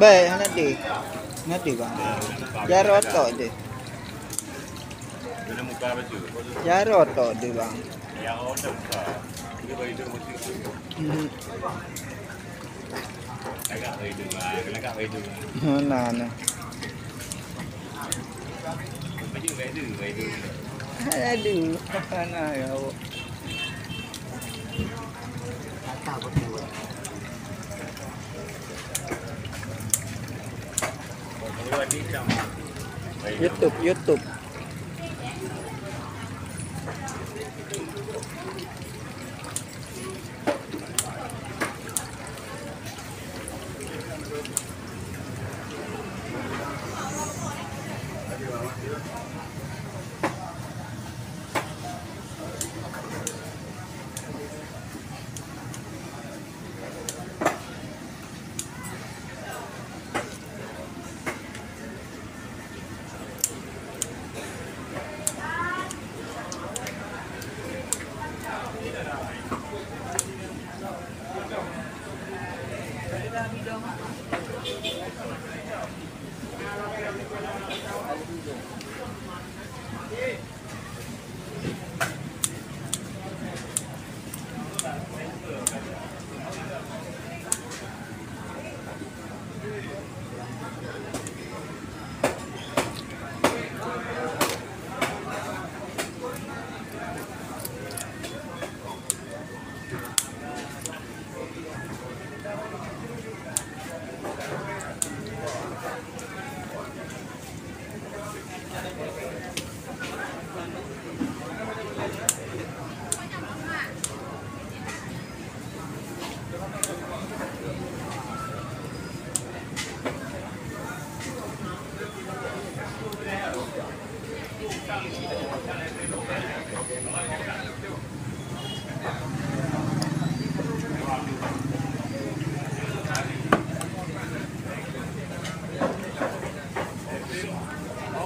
bê nó đi nó đi bạn giá rót tội đi giá rót tội đi bạn ừ. nè nè ดื้อไปดื้อถ้าดื้อน่าเอาเก้าก็ดื้อยุดตุบยุดตุบ Hello.